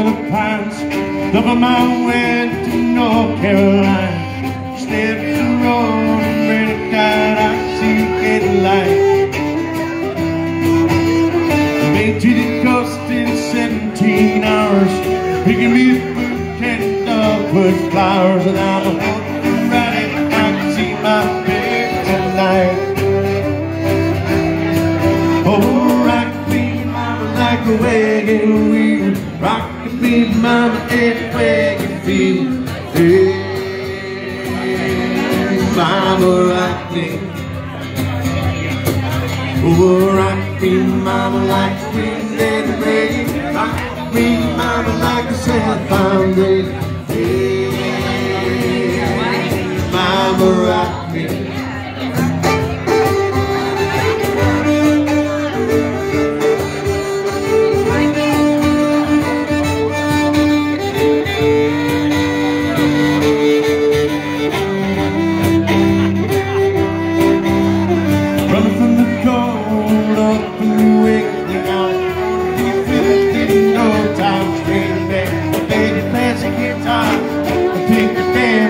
of the pines, on my way to North Carolina. Step the road, ready tight, I see get light. Made to the coast in 17 hours, picking me up and dogwood flowers, and I'm a riding, I can see my bed tonight. Oh, rock me, mama, me, any way you feel. Hey, mama, rock me. Oh, rock me, mama, like a wind and. Rock me, mama, like a southbound rain. Hey, mama, rock me.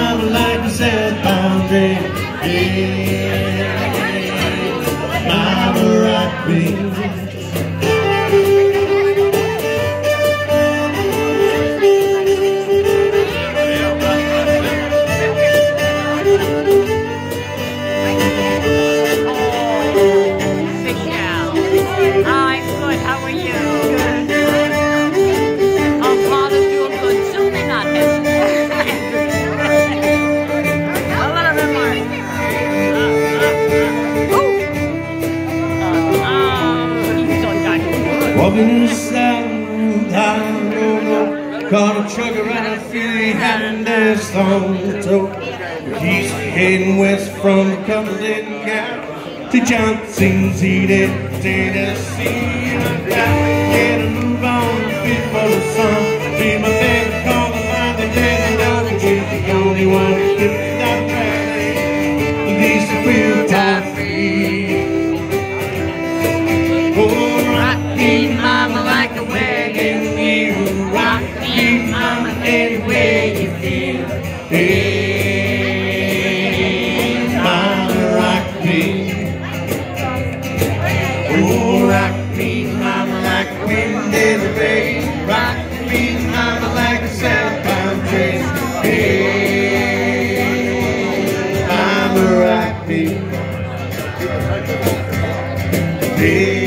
me, mama, like the southbound train. Hey, Walking in the south, I don't know. Caught a trucker and a feel he had this on the toe. He's heading west from Cumberland Gap to Johnson's Heated, Tennessee. like the wind in the rain, rocking me mama like a southbound train. Hey, mama rock me. Hey.